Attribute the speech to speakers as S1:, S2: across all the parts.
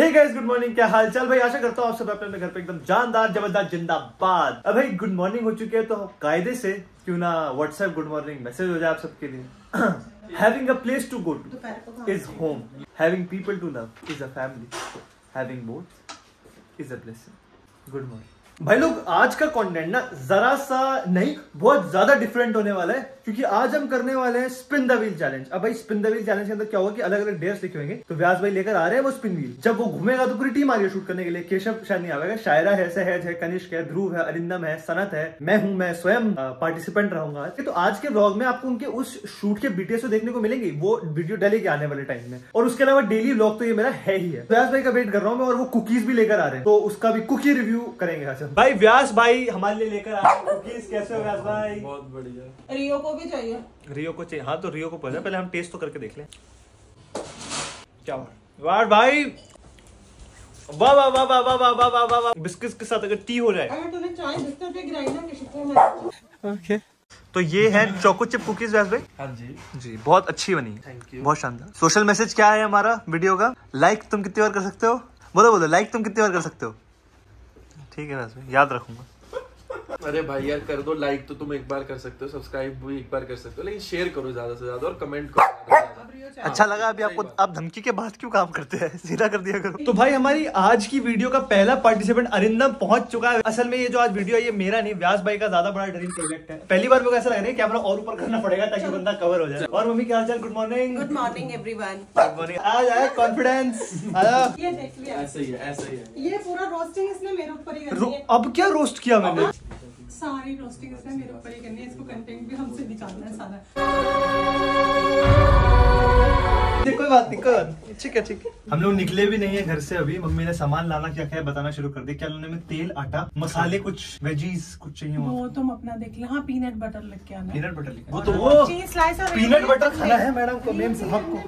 S1: Hey guys good morning क्या हाल चाल भाई? आशा करता हूँ आप सब अपने अपने घर पे एकदम जानदार जबरदार जिंदाबाद। अब भाई गुड मॉर्निंग हो चुकी है तो कायदे से क्यों ना व्हाट्सएप गुड मॉर्निंग मैसेज हो जाए आप सबके लिए। Having a place to go to is home having people to love is a family having both is a blessing good morning भाई लोग, आज का कंटेंट ना जरा सा नहीं, बहुत ज़्यादा डिफरेंट होने वाला है, क्योंकि आज हम करने वाले हैं स्पिन द व्हील चैलेंज अब भाई स्पिन द व्हील चैलेंज के अंदर क्या होगा कि अलग अलग डेयर्स लिखे होंगे तो व्यास भाई लेकर आ रहे हैं वो स्पिन व्हील जब वो घूमेगा तो पूरी टीम आ रही है शूट करने के लिए, केशव शायद नहीं आएगा शायरा है, सहज है, कनिष्क है, ध्रुव है, अरिंदम है, सनत है, मैं हूँ, मैं स्वयं पार्टिसिपेंट रहूँगा। तो आज के ब्लॉग में आपको उनके उस शूट के बीटीएस देखने को मिलेंगे, वो वीडियो डेली के आने वाले टाइम में। और उसके अलावा डेली ब्लॉग तो ये मेरा है ही है। व्यास भाई का वेट कर रहा हूँ मैं और वो कुकीज भी लेकर आ रहे हैं। तो उसका भी कुकी रिव्यू करेंगे आज। भाई व्यास भाई हमारे लिए लेकर आ कुकीज कैसे हो व्यास भाई?
S2: बहुत बढ़िया।
S3: रियो को भी चाहिए।
S1: रियो को चाहिए। हाँ तो रियो को पता पहले हम टेस्ट तो करके देख लें। क्या वाह भाई। वाह वाह वाह वाह वाह वाह वाह वाह वाह। बिस्किट के साथ अगर टी हो जाए।
S3: अगर तूने चाय बिस्तर पे गिराई ना किसी को
S1: ओके तो ये है चोको चिप कुकीज व्यास भाई।
S2: हाँ जी।
S1: जी बहुत अच्छी बनी है।
S2: Thank you.
S1: बहुत शानदार। सोशल मैसेज क्या है हमारा वीडियो का? लाइक तुम कितनी बार कर सकते हो? बोलो बोलो। लाइक तुम कितनी बार कर सकते हो? ठीक है भाई याद रखूँगा।
S2: अरे भाई यार कर दो लाइक तो तुम एक बार कर सकते हो सब्सक्राइब भी एक बार कर सकते हो लेकिन शेयर करो ज़्यादा से ज़्यादा और कमेंट करो।
S1: अच्छा लगा अभी आपको आप धमकी के बाद क्यों काम करते हैं? सीधा कर दिया करो। तो भाई हमारी आज की वीडियो का पहला पार्टिसिपेंट अरिंदम पहुँच चुका है। असल में ये जो आज वीडियो है ये मेरा नहीं व्यास भाई का ज़्यादा बड़ा ड्रीम प्रोजेक्ट है। पहली बार मेरे को ऐसा लग रहा है कैमरा और ऊपर करना पड़ेगा ताकि बंदा कवर हो जाए। और मम्मी क्या हाल good morning
S3: good morning everyone
S1: good morning आज आया कॉन्फिडेंस आया।
S3: ये देख लिया।
S2: ऐसे ही है ऐसे ही है।
S3: ये पूरा रोस्टिंग इसने मेरे ऊपर है
S1: अब क्या रोस्ट किया मैंने?
S3: सारी रोस्टिंग इसने मेरे ऊपर ही करनी है इसको कंटेंट भी हमसे निकालना है सारा।
S1: कोई बात नहीं ठीक है ठीक है। हम लोग निकले भी नहीं है घर से अभी। मम्मी ने सामान लाना क्या क्या बताना शुरू कर दिया। क्या लाने में तेल आटा मसाले कुछ वेजीज कुछ चाहिए
S3: वो तुम अपना देख ले। हाँ पीनट बटर लेके आना
S1: पीनट बटर वो तो वो
S3: चीज़ स्लाइस और
S1: पीनट बटर खाना है मैडम को मेम साहब को।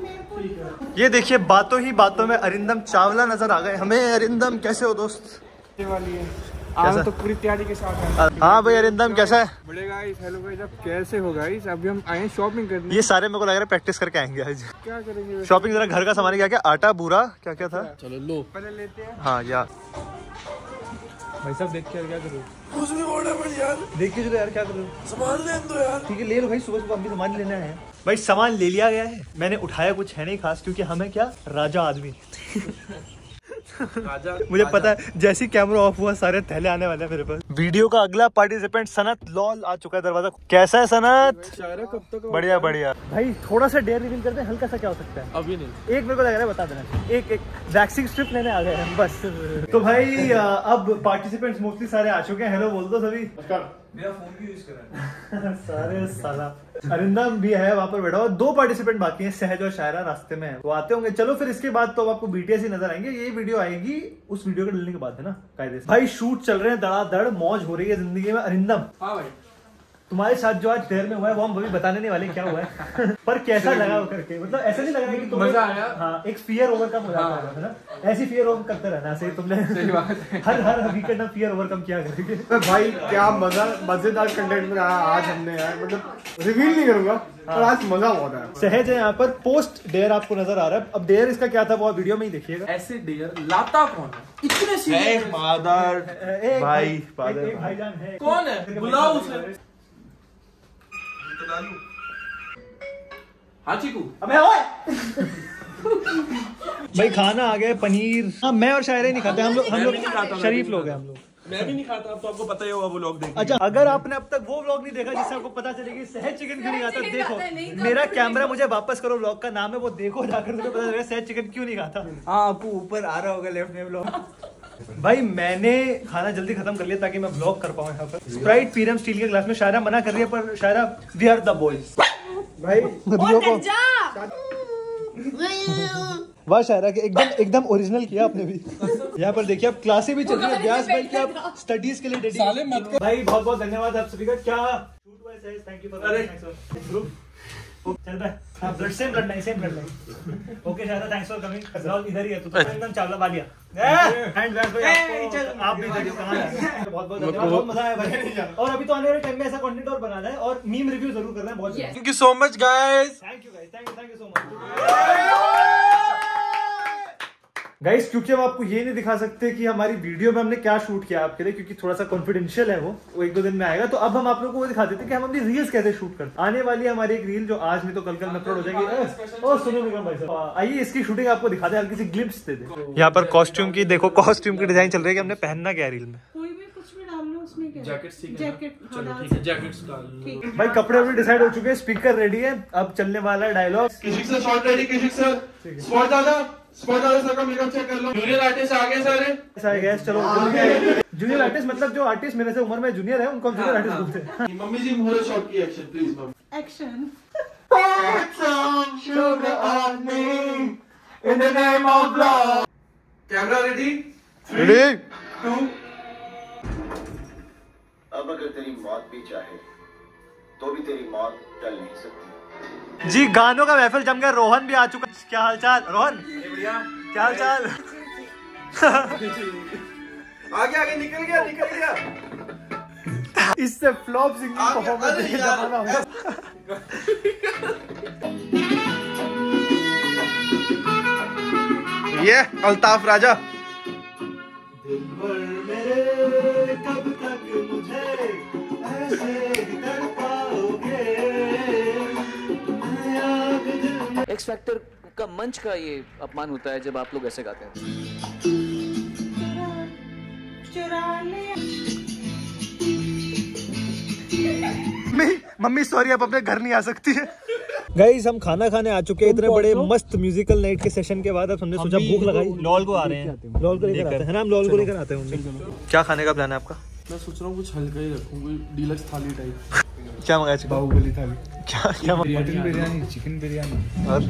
S1: ये देखिए बातों ही बातों में अरिंदम चावला नज़र आ गए। हमें अरिंदम कैसे हो दोस्त?
S4: वाली है। तो पूरी तैयारी के साथ हाँ
S1: भाई अरिंदम कैसा है?
S4: बड़े गाइस हेलो गाइस अब कैसे हो गाइस अभी हम आए शॉपिंग करने।
S1: ये सारे मेरे को लग रहा है प्रैक्टिस करके आएँगे आज।
S4: क्या करेंगे
S1: शॉपिंग जरा घर का सामान क्या क्या आटा बूरा क्या क्या था
S2: चलो लो।
S4: पहले लेते हैं।
S1: हाँ या।
S4: भाई साहब देख के क्या करूँ?
S2: कुछ भी ऑर्डर पर यार।
S1: देख के चलो यार क्या करो?
S2: सामान ले दो यार।
S1: ठीक है ले लो भाई सुबह सुबह हम भी सामान लेने आए हैं। भाई सामान ले लिया गया है। मैंने उठाया कुछ है नहीं खास क्योंकि हमें क्या? राजा आदमी। मुझे पता है जैसे कैमरा ऑफ़ हुआ सारे थैले आने वाले हैं मेरे पास। वीडियो का अगला पार्टिसिपेंट सनत लॉल आ चुका है दरवाज़ा। कैसा है सनत?
S4: कब तक
S1: बढ़िया बढ़िया। भाई थोड़ा सा डेयर रिवील करते हैं हल्का सा क्या हो सकता है?
S2: अभी नहीं।
S1: एक मेरे को लग रहा है बता देना। एक एक वैक्सिंग स्ट्रिप लेने आ गए हैं बस। तो भाई अब पार्टिसिपेंट्स मोस्टली सारे आ चुके हैं। हेलो बोल दो सभी।
S2: मेरा फ़ोन भी यूज़ कर
S1: सारे साला। अरिंदम भी है वहाँ पर बैठा हुआ। दो पार्टिसिपेंट बाकी हैं सहज और शायरा रास्ते में। वो आते होंगे। चलो फिर इसके बाद तो आपको बीटीएस ही नज़र आएँगे। ये वीडियो आएगी उस वीडियो के डलने के बाद है ना कायदे से। भाई शूट चल रहे हैं दड़ा दड़ मौज हो रही है ज़िंदगी में। अरिंदम।
S2: हाँ भाई।
S1: तुम्हारे साथ जो आज देर में हुआ है वो हम अभी बताने नहीं वाले क्या हुआ है। पर कैसा लगा वो करके? मतलब ऐसा नहीं लग रहा है कि तुम्हें
S2: मज़ा आया?
S1: हाँ एक फियर ओवरकम हो जाता है। ना? ऐसी फियर ओवर करते रहना ऐसे ही तुमने हर हर वीकेंड में फियर ओवरकम किया करेंगे।
S4: तो भाई क्या मज़ा मज़ेदार कंटेंट में रहा आज हमने यार। मतलब रिवील नहीं करूँगा पर आज मज़ा बहुत आया।
S1: सहज है यहाँ पर पोस्ट डेयर आपको नज़र आ रहा है। अब डेयर इसका क्या था वो वीडियो में ही देखिएगा।
S2: ऐसे डेयर लाता कौन है? इतने सीरियस
S1: मादर
S2: भाई,
S1: भाईजान है।
S2: कौन है? बुलाओ उसे। हाँ चीकू।
S1: अबे ओए भाई खाना आ गया पनीर। हाँ मैं और शायरे नहीं खाते हम लोग हम लोग शरीफ लोग हैं हम लोग।
S2: मैं भी नहीं खाता अब तो आपको पता ही होगा वो लोग देख
S1: अच्छा अगर आपने अब तक वो व्लॉग नहीं देखा जिससे आपको पता चलेगी सहज चिकन क्यों नहीं खाता देखो। मेरा कैमरा मुझे वापस करो व्लॉग का नाम है वो देखो जाकर तुम्हें पता चलेगा सहज चिकन क्यों नहीं खाता।
S4: हाँ आपको ऊपर आ रहा होगा लेफ़्ट में ब्लॉग
S1: भाई मैंने खाना जल्दी खत्म कर लिया ताकि मैं व्लॉग कर पाऊँ यहाँ पर। स्प्राइट पीरम स्टील के ग्लास में शायरा मना कर रही है पर Shayra we are the boys
S4: भाई
S1: वाह शायरा के एकदम एकदम ओरिजिनल किया आपने भी। यहाँ पर देखिए अब क्लासे भी चल रही है। व्यास भाई की आप स्टडीज़ के लिए डेडिकेट
S2: साले मत कर।
S1: भाई बहुत बहुत धन्यवाद आप सभी का। क्या? Thank you blood same blood line same blood line okay Shaira thanks for coming Rahul इधर ही है तू तो एकदम चावला वालिया एंड व्यास भाई आप भी इधर ही है? बहुत बहुत धन्यवाद बहुत मज़ा आया भाई। और अभी तो आने वाले टाइम में ऐसा कंटेंट और बनाना है और मीम रिव्यू ज़रूर करना है बहुत
S2: thank you so much guys
S1: thank you guys thank you thank you so much guys क्योंकि हम आपको ये नहीं दिखा सकते कि हमारी वीडियो में हमने क्या शूट किया आपके लिए क्योंकि थोड़ा सा कॉन्फिडेंशियल है वो वो एक दो दिन में आएगा। तो अब हम आप लोगों को वो दिखा देते हैं कि हम अपनी रील्स कैसे शूट करते आने वाली हमारी एक रील जो आज नहीं तो कल कल में अपलोड हो जाएगी। ओ, ओ सुनो निगम भाई साहब। आइए इसकी शूटिंग आपको दिखा दे हल्की सी ग्लिम्स दे दे। यहाँ पर कॉस्ट्यूम की देखो कॉस्ट्यूम की डिज़ाइन चल रही है कि हमने पहनना क्या रील में।
S3: कोई भी कुछ भी डाल लो उसमें क्या
S2: जैकेट्स ठीक है
S3: जैकेट हाँ,
S2: चलो
S3: डाल
S2: ठीक है जैकेट्स डाल लो।
S3: ठीक। है
S1: भाई कपड़े भी डिसाइड हो चुके हैं स्पीकर रेडी है। अब चलने वाला है डायलॉग
S2: किशिक सर शॉट रेडी किशिक सर स्पॉट दादा स्पॉट सर का मेकअप चेक कर लो। जूनियर आर्टिस्ट आ गए सारे
S1: है चलो जूनियर आर्टिस्ट मतलब जो आर्टिस्ट मेरे से उम्र में जूनियर है उनको हम जूनियर आर्टिस्ट बोलते हैं।
S2: मम्मी जी शॉट की action please mummy
S3: action
S2: camera ready
S1: ready
S2: to
S5: अब अगर तेरी मौत भी चाहे तो भी तेरी मौत टल नहीं सकती।
S1: जी गानों का महफिल जम गया। रोहन भी आ चुका है। क्या हाल चाल रोहन क्या हाल चाल
S2: आगे आगे निकल गया निकल गया।
S1: इससे फ्लॉप सिंगिंग परफॉर्मेंस। जमाना होगा
S2: ये अल्ताफ राजा।
S1: कब तक मुझे ऐसे तड़पाओगे
S6: एक्स फैक्टर का मंच का ये अपमान होता है जब आप लोग ऐसे गाते हैं।
S3: ले
S1: मम्मी मम्मी सॉरी आप अपने घर नहीं आ सकती है। गाइस हम खाना खाने आ चुके हैं इतने बड़े मस्त म्यूजिकल नाइट के सेशन के बाद अब हमने सोचा भूख लगाई। लॉल को आ रहे हैं। लॉल को लेकर आते हैं। ना? हम लॉल को लेकर आते हैं क्या खाने का प्लान है आपका?
S2: मैं सोच रहा हूँ कुछ हल्का ही रखूँ डीलक्स थाली टाइप
S1: क्या मंगाया चिकन?
S4: बाहुबली थाली।
S1: क्या क्या मंगाया?
S4: मटन बिरयानी। चिकन बिरयानी।
S1: और?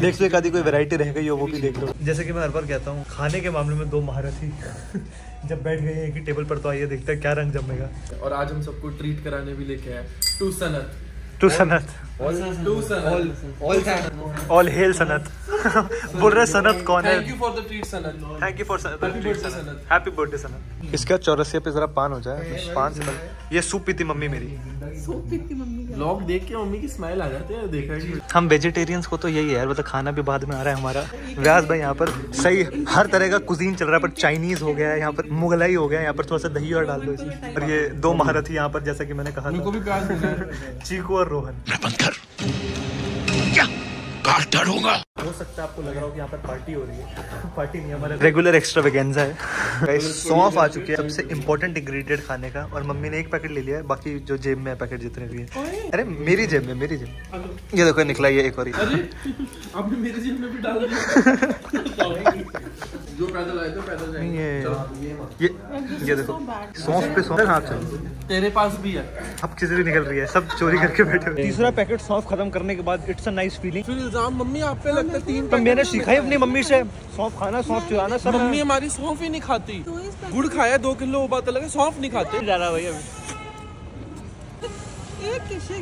S1: देख लो एक आधी कोई वैरायटी रह गई हो वो भी देख लो। जैसे कि मैं हर बार कहता हूँ खाने के मामले में दो महारथी जब बैठ गए हैं कि टेबल पर तो आइए देखते हैं क्या रंग जमेगा।
S2: और आज हम सबको ट्रीट कराने भी लेके आए to Sanat.
S1: To Sanat. All hail Sanat बोल रहे सनत कौन है?
S2: Thank you for the treat Sanat
S1: thank you for
S2: Sanat.
S1: Happy birthday Sanat इसका चौरसिया पे जरा पान हो जाए पान से ये सूप पीती मम्मी मेरी।
S3: सूप पीती मम्मी का
S2: ब्लॉग देख के मम्मी की स्माइल आ जाती है देखा है
S1: हम वेजिटेरियंस को तो यही है मतलब खाना भी बाद में आ रहा है हमारा। व्यास भाई यहाँ पर सही हर तरह का कुजीन चल रहा है पर चाइनीज़ हो गया है यहाँ पर मुगलाई हो गया है यहाँ पर थोड़ा सा दही और डाल दो इसमें और ये दो महारथी यहाँ पर जैसा कि मैंने कहा
S2: उनको
S1: था।
S2: भी प्यार मिल रहा है
S1: हो सकता है आपको लग रहा हो कि यहाँ पर पार्टी हो रही है। पार्टी नहीं हमारे रेगुलर एक्स्ट्रा वेगेंजा है। सौंफ आ चुकी है सबसे इम्पोर्टेंट इंग्रेडिएंट खाने का और मम्मी ने एक पैकेट ले लिया है बाकी जो जेब में है पैकेट जितने भी है। अरे मेरी जेब में मेरी जेब ये देखो निकला ये एक और ये
S2: आपने मेरे जेब में भी डाल दिया। जो पैदल आए थे पैदल
S1: नहीं,
S2: जाएँगे
S1: ये ये ये देखो। सौंफ पे सौंफ हाँ चलो।
S2: तेरे पास भी है।
S1: अब किसी निकल रही है सब चोरी करके बैठे तीसरा पैकेट सौंफ खत्म करने के बाद इट्स अ नाइस फीलिंग
S2: फिर इल्ज़ाम मम्मी आप पे लगता है तीन
S1: तो मैंने सीखा ही अपनी मम्मी से। सौंफ खाना सौंफ चुराना सब
S2: मम्मी हमारी सौंफ ही नहीं खाती।
S3: तो
S2: गुड़ खाया दो किलो वो बात अलग है सौंफ नहीं खाते।
S1: जा रहा भाई अभी
S3: एक किसी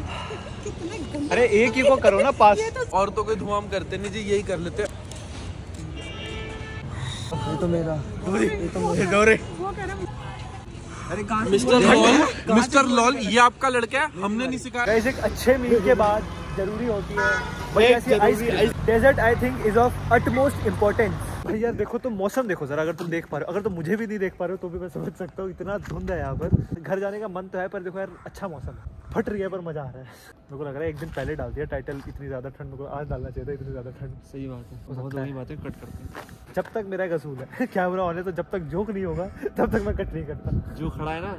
S3: कितने गंदे
S1: अरे एक ही को करो ना पास।
S3: तो
S2: और तो कोई धुआँ करते नहीं जी यही कर लेते।
S1: दौरे
S3: वो कह रहे
S2: मिस्टर लॉल मिस्टर लॉल ये आपका लड़का है? हमने नहीं सिखाया।
S1: एक अच्छे मील के बाद ज़रूरी होती है। Dessert I think is of utmost importance भाई यार देखो तो मौसम देखो जरा अगर तुम देख पा रहे हो। अगर तुम मुझे भी नहीं देख पा रहे हो तो भी मैं समझ सकता हूँ इतना धुंध है यहाँ पर। घर जाने का मन तो है पर देखो यार अच्छा मौसम है। फट रही है पर मज़ा आ रहा है। मेरे को लग रहा है एक दिन पहले डाल दिया टाइटल इतनी ज़्यादा ठंड मेरे को आज डालना चाहिए था इतनी ज़्यादा ठंड।
S2: सही बात है। बहुत वही बात है कट करते
S1: जब तक मेरा एक असूल है कैमरा ऑन है तो जब तक जोक नहीं होगा तब तक मैं कट नहीं करता।
S2: जो खड़ा है ना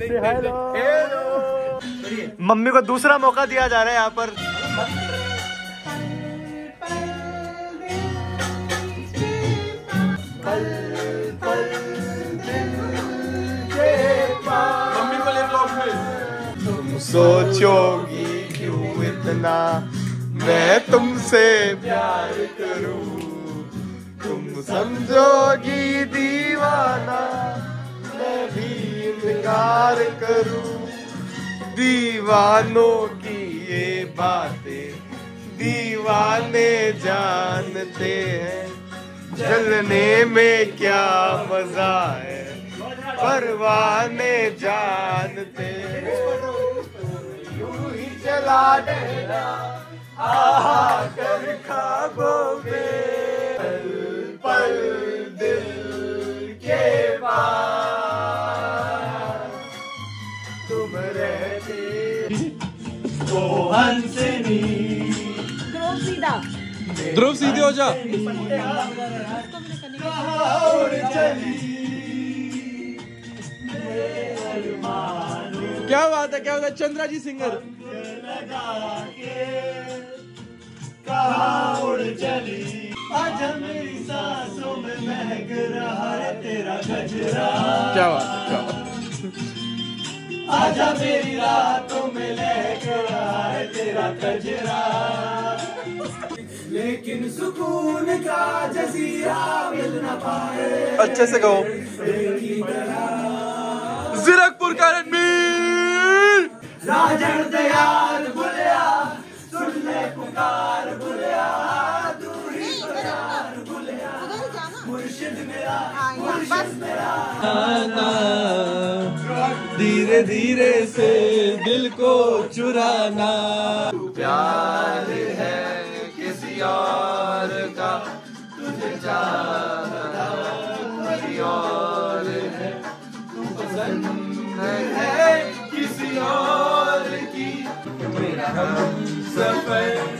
S1: हेलो. मम्मी को दूसरा मौका दिया जा रहा है यहाँ पर।
S4: सोचोगी क्यों इतना मैं तुमसे प्यार करूँ? तुम समझोगी दीवाना मैं भी इनकार करूँ? दीवानों की ये बातें दीवाने जानते हैं। जलने में क्या मज़ा है? परवाने जानते ही। चला डहला आकर कर खाबों में पल पल दिल के पास तुम रहते तो हंसनी
S2: ध्रुव सीधे हो जा। क्या बात है, क्या बात है? चंद्रा जी सिंगर।
S1: आजा मेरी सांसों में महक रहा है तेरा गजरा।
S2: क्या बात क्या बात
S1: आजा मेरी रातों में लहक रहा है तेरा गजरा। लेकिन सुकून का जजीरा मिल न पाए।
S2: अच्छे से कहो जीरकपुर का रणबीर।
S1: राजन सुन ले पुकार बुलिया। तू ही पुकार बुलिया मुर्शिद मेरा मुर्शिद मेरा।
S2: धीरे धीरे से दिल को चुराना। प्यार है किसी और का तुझे चाहता कोई और है। तू पसंद है किसी और की। मेरा हम सफ़र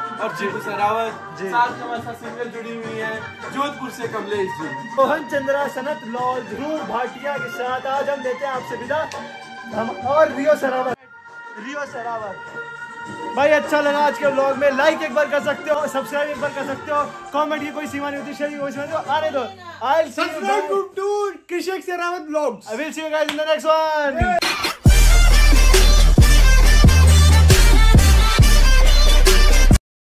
S2: और जीतू सरावत साथ में हमारे साथ सिंगर जुड़ी हुई है जोधपुर से कमलेश जी।
S1: मोहन चंद्रा सनत लॉल ध्रुव भाटिया के साथ आज हम देते हैं आपसे विदा। हम और रियो सरावत। रियो सरावत। भाई अच्छा लगा आज के ब्लॉग में। लाइक एक बार कर सकते हो सब्सक्राइब एक बार कर सकते हो। कमेंट की कोई सीमा नहीं होती शेयर की कोई सीमा नहीं होती। आने दो। आई
S4: सब्सक्राइब टू कृषक से Rawat blogs
S1: I will see you guys in the next one.